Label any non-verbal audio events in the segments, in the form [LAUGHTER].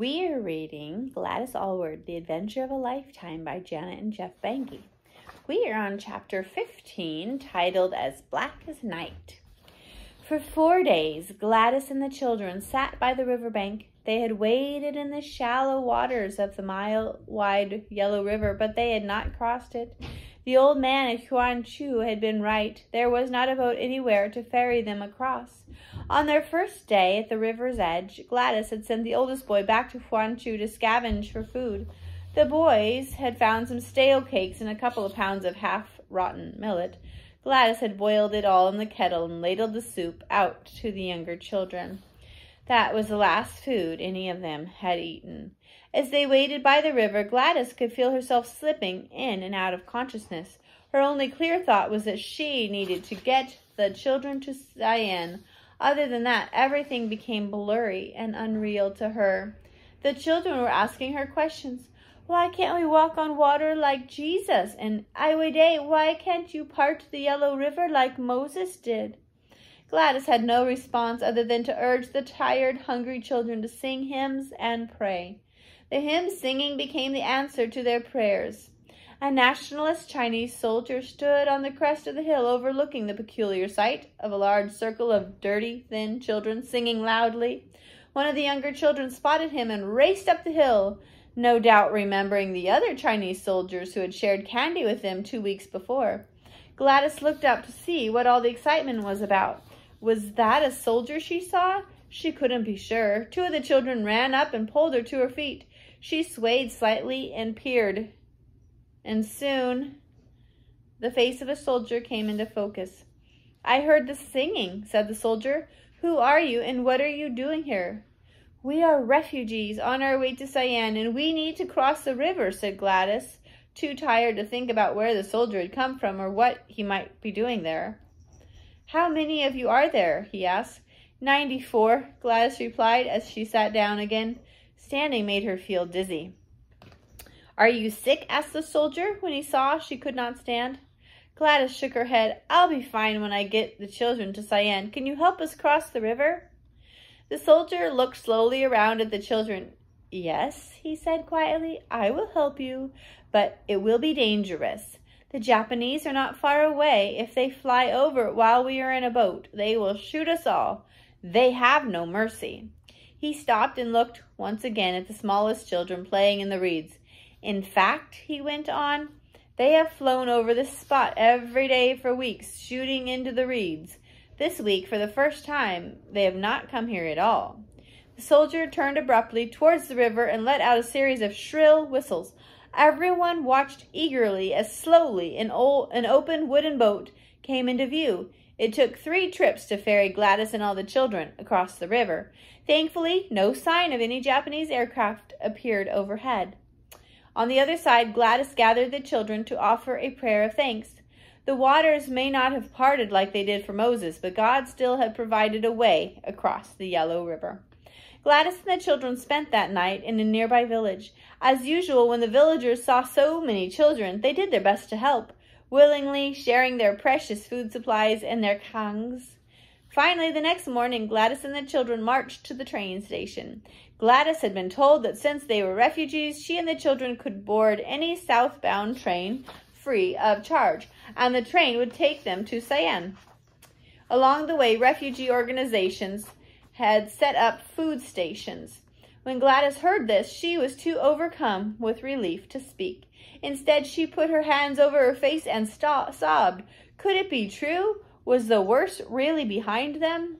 We are reading Gladys Aylward, The Adventure of a Lifetime by Janet and Geoff Benge. We are on chapter 15, titled As Black as Night. For four days, Gladys and the children sat by the river bank. They had waded in the shallow waters of the mile wide Yellow River, but they had not crossed it. The old man at Huan Chu had been right. There was not a boat anywhere to ferry them across. On their first day at the river's edge, Gladys had sent the oldest boy back to Huan Chu to scavenge for food. The boys had found some stale cakes and a couple of pounds of half rotten millet. Gladys had boiled it all in the kettle and ladled the soup out to the younger children. That was the last food any of them had eaten. As they waited by the river, Gladys could feel herself slipping in and out of consciousness. Her only clear thought was that she needed to get the children to Sian other than that, everything became blurry and unreal to her. The children were asking her questions. Why can't we walk on water like Jesus? And Ai-weh-deh, why can't you part the Yellow River like Moses did? Gladys had no response other than to urge the tired, hungry children to sing hymns and pray. The hymn singing became the answer to their prayers. A nationalist Chinese soldier stood on the crest of the hill overlooking the peculiar sight of a large circle of dirty, thin children singing loudly. One of the younger children spotted him and raced up the hill, no doubt remembering the other Chinese soldiers who had shared candy with them two weeks before. Gladys looked up to see what all the excitement was about. Was that a soldier she saw? She couldn't be sure. Two of the children ran up and pulled her to her feet. She swayed slightly and peered and soon the face of a soldier came into focus. I heard the singing, said the soldier. Who are you and what are you doing here? We are refugees on our way to Sian and we need to cross the river, said Gladys, too tired to think about where the soldier had come from or what he might be doing there. How many of you are there? he asked. Ninety-four, Gladys replied as she sat down again. Standing made her feel dizzy. Are you sick? asked the soldier when he saw she could not stand. Gladys shook her head. I'll be fine when I get the children to Sian. Can you help us cross the river? The soldier looked slowly around at the children. Yes, he said quietly, I will help you, but it will be dangerous. The Japanese are not far away. If they fly over while we are in a boat, they will shoot us all. They have no mercy. He stopped and looked once again at the smallest children playing in the reeds. In fact, he went on, they have flown over this spot every day for weeks, shooting into the reeds. This week, for the first time, they have not come here at all. The soldier turned abruptly towards the river and let out a series of shrill whistles. Everyone watched eagerly as slowly an, old, an open wooden boat came into view. It took three trips to ferry Gladys and all the children across the river. Thankfully, no sign of any Japanese aircraft appeared overhead. On the other side, Gladys gathered the children to offer a prayer of thanks. The waters may not have parted like they did for Moses, but God still had provided a way across the Yellow River. Gladys and the children spent that night in a nearby village. As usual, when the villagers saw so many children, they did their best to help, willingly sharing their precious food supplies and their kangs. Finally, the next morning, Gladys and the children marched to the train station. Gladys had been told that since they were refugees, she and the children could board any southbound train free of charge, and the train would take them to Sian. Along the way, refugee organizations had set up food stations. When Gladys heard this, she was too overcome with relief to speak. Instead, she put her hands over her face and sobbed. Could it be true? Was the worst really behind them?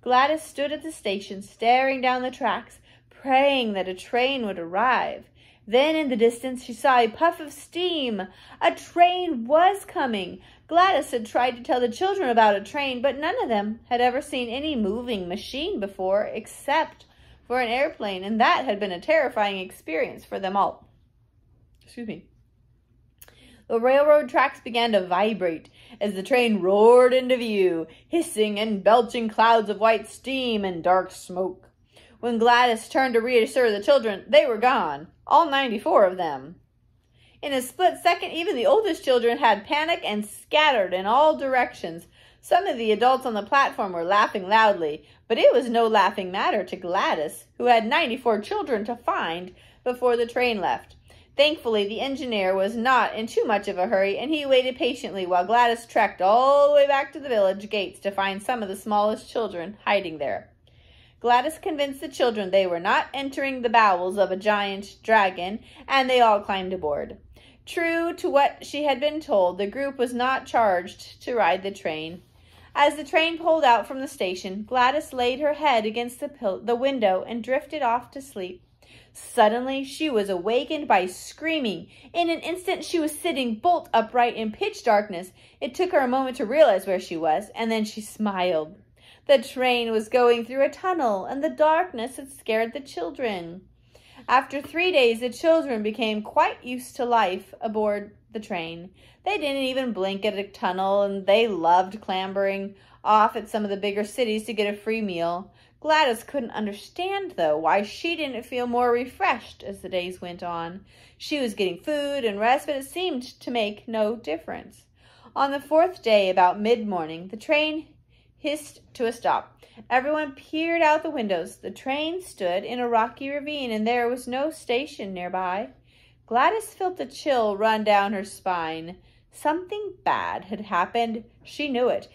Gladys stood at the station, staring down the tracks praying that a train would arrive. Then in the distance she saw a puff of steam. A train was coming. Gladys had tried to tell the children about a train, but none of them had ever seen any moving machine before except for an airplane, and that had been a terrifying experience for them all. Excuse me. The railroad tracks began to vibrate as the train roared into view, hissing and belching clouds of white steam and dark smoke. When Gladys turned to reassure the children, they were gone, all 94 of them. In a split second, even the oldest children had panic and scattered in all directions. Some of the adults on the platform were laughing loudly, but it was no laughing matter to Gladys, who had 94 children to find before the train left. Thankfully, the engineer was not in too much of a hurry, and he waited patiently while Gladys trekked all the way back to the village gates to find some of the smallest children hiding there. Gladys convinced the children they were not entering the bowels of a giant dragon, and they all climbed aboard. True to what she had been told, the group was not charged to ride the train. As the train pulled out from the station, Gladys laid her head against the, the window and drifted off to sleep. Suddenly, she was awakened by screaming. In an instant, she was sitting bolt upright in pitch darkness. It took her a moment to realize where she was, and then she smiled. The train was going through a tunnel, and the darkness had scared the children. After three days, the children became quite used to life aboard the train. They didn't even blink at a tunnel, and they loved clambering off at some of the bigger cities to get a free meal. Gladys couldn't understand, though, why she didn't feel more refreshed as the days went on. She was getting food and rest, but it seemed to make no difference. On the fourth day, about mid morning, the train hissed to a stop. Everyone peered out the windows. The train stood in a rocky ravine, and there was no station nearby. Gladys felt a chill run down her spine. Something bad had happened. She knew it,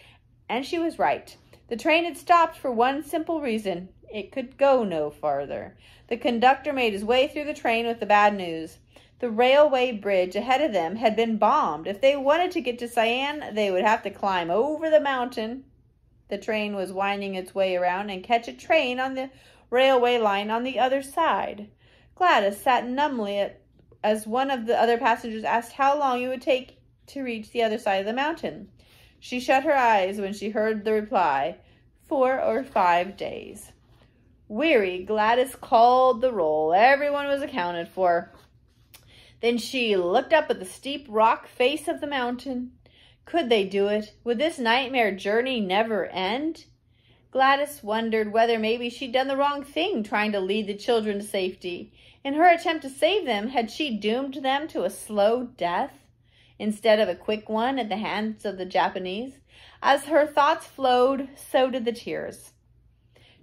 and she was right. The train had stopped for one simple reason. It could go no farther. The conductor made his way through the train with the bad news. The railway bridge ahead of them had been bombed. If they wanted to get to Sian, they would have to climb over the mountain the train was winding its way around and catch a train on the railway line on the other side. Gladys sat numbly at, as one of the other passengers asked how long it would take to reach the other side of the mountain. She shut her eyes when she heard the reply, four or five days. Weary, Gladys called the roll. Everyone was accounted for. Then she looked up at the steep rock face of the mountain. Could they do it? Would this nightmare journey never end? Gladys wondered whether maybe she'd done the wrong thing trying to lead the children to safety. In her attempt to save them, had she doomed them to a slow death instead of a quick one at the hands of the Japanese? As her thoughts flowed, so did the tears.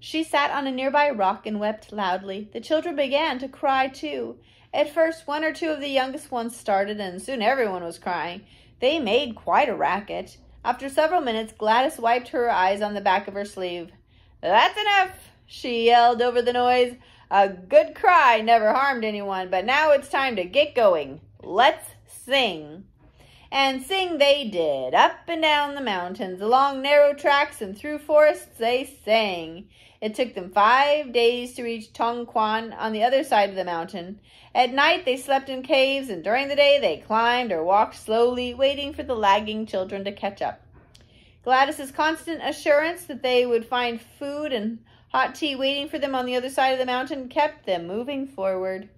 She sat on a nearby rock and wept loudly. The children began to cry too. At first, one or two of the youngest ones started, and soon everyone was crying. They made quite a racket. After several minutes, Gladys wiped her eyes on the back of her sleeve. That's enough, she yelled over the noise. A good cry never harmed anyone, but now it's time to get going. Let's sing. And sing they did. Up and down the mountains, along narrow tracks and through forests they sang. It took them five days to reach Tongquan on the other side of the mountain. At night they slept in caves, and during the day they climbed or walked slowly, waiting for the lagging children to catch up. Gladys's constant assurance that they would find food and hot tea waiting for them on the other side of the mountain kept them moving forward.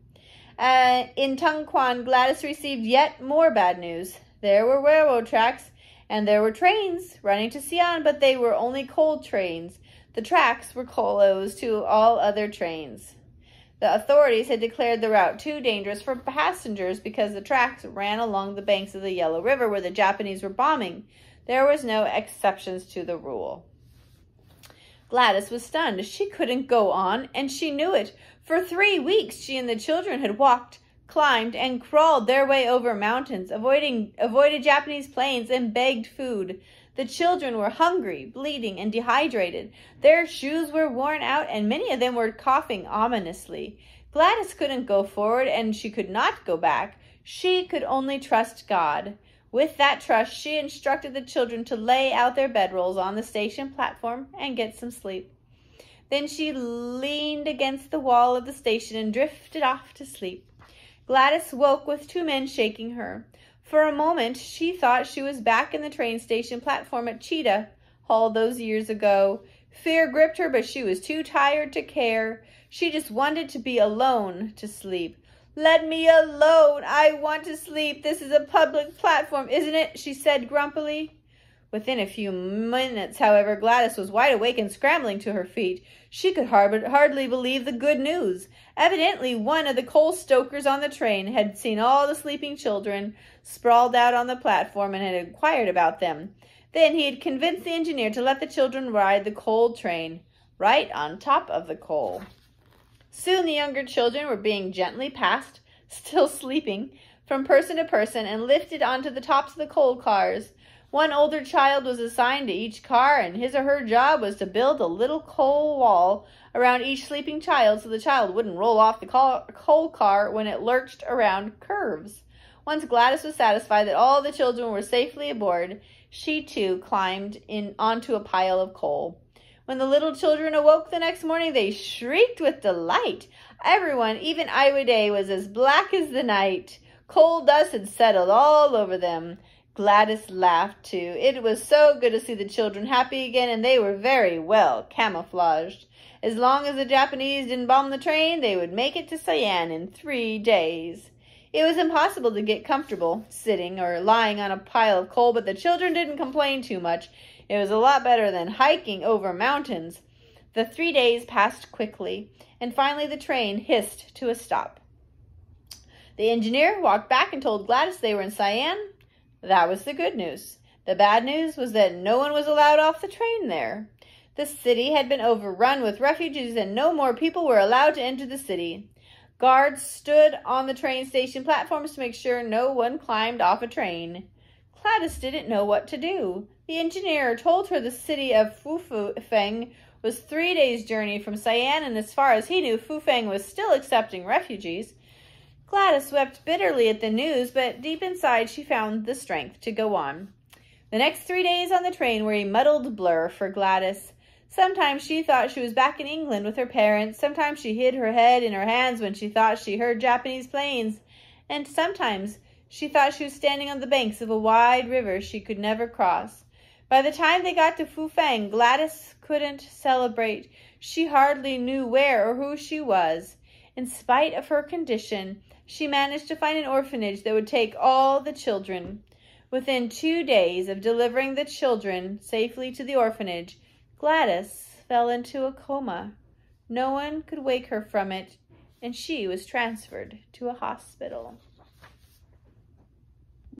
Uh, in Tongquan, Gladys received yet more bad news. There were railroad tracks, and there were trains running to Xi'an, but they were only coal trains. The tracks were closed to all other trains. The authorities had declared the route too dangerous for passengers because the tracks ran along the banks of the Yellow River where the Japanese were bombing. There was no exceptions to the rule. Gladys was stunned. She couldn't go on, and she knew it. For three weeks, she and the children had walked, climbed, and crawled their way over mountains, avoiding avoided Japanese planes, and begged food. The children were hungry, bleeding, and dehydrated. Their shoes were worn out, and many of them were coughing ominously. Gladys couldn't go forward, and she could not go back. She could only trust God. With that trust, she instructed the children to lay out their bedrolls on the station platform and get some sleep. Then she leaned against the wall of the station and drifted off to sleep. Gladys woke with two men shaking her. For a moment, she thought she was back in the train station platform at Chita all those years ago. Fear gripped her, but she was too tired to care. She just wanted to be alone to sleep. Let me alone. I want to sleep. This is a public platform, isn't it? she said grumpily. Within a few minutes, however, Gladys was wide awake and scrambling to her feet. She could hardly believe the good news. Evidently, one of the coal stokers on the train had seen all the sleeping children sprawled out on the platform and had inquired about them. Then he had convinced the engineer to let the children ride the coal train right on top of the coal. Soon the younger children were being gently passed, [LAUGHS] still sleeping, from person to person and lifted onto the tops of the coal cars. One older child was assigned to each car, and his or her job was to build a little coal wall around each sleeping child so the child wouldn't roll off the coal car when it lurched around curves. Once Gladys was satisfied that all the children were safely aboard, she too climbed in onto a pile of coal. When the little children awoke the next morning, they shrieked with delight. Everyone, even Ai-weh-deh, was as black as the night. Coal dust had settled all over them. Gladys laughed too. It was so good to see the children happy again, and they were very well camouflaged. As long as the Japanese didn't bomb the train, they would make it to Sian in three days. It was impossible to get comfortable sitting or lying on a pile of coal, but the children didn't complain too much. It was a lot better than hiking over mountains. The three days passed quickly, and finally the train hissed to a stop. The engineer walked back and told Gladys they were in Sian. That was the good news. The bad news was that no one was allowed off the train there. The city had been overrun with refugees and no more people were allowed to enter the city. Guards stood on the train station platforms to make sure no one climbed off a train. Gladys didn't know what to do. The engineer told her the city of Fufeng was three days' journey from Sian, and as far as he knew, Fufeng was still accepting refugees. Gladys wept bitterly at the news, but deep inside she found the strength to go on. The next three days on the train were a muddled blur for Gladys. Sometimes she thought she was back in England with her parents. Sometimes she hid her head in her hands when she thought she heard Japanese planes. And sometimes she thought she was standing on the banks of a wide river she could never cross. By the time they got to Fufeng, Gladys couldn't celebrate. She hardly knew where or who she was. In spite of her condition, she managed to find an orphanage that would take all the children. Within two days of delivering the children safely to the orphanage, Gladys fell into a coma. No one could wake her from it, and she was transferred to a hospital.